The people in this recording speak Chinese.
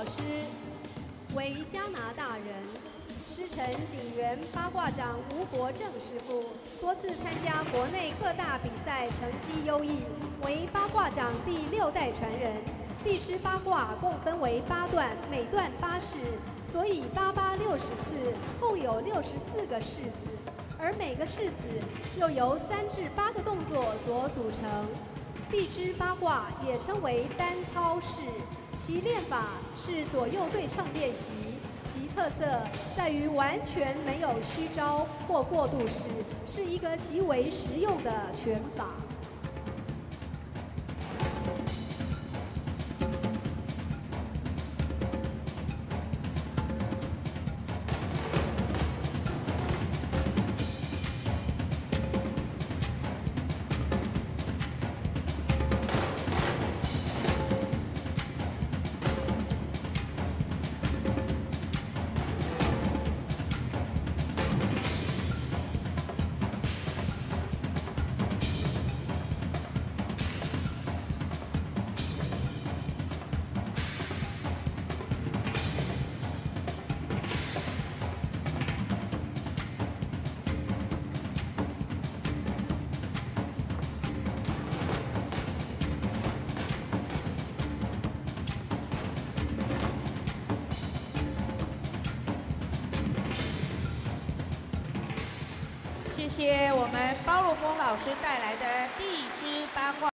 老师，为加拿大人，师承警员八卦掌吴国正师傅，多次参加国内各大比赛，成绩优异，为八卦掌第六代传人。地支八卦共分为八段，每段八式，所以八八六十四，共有六十四个式子，而每个式子又由三至八个动作所组成。地支八卦也称为单操式，其练法是左右对称练习，其特色在于完全没有虚招或过渡式，是一个极为实用的拳法。谢谢我们包若峰老师带来的地支八卦。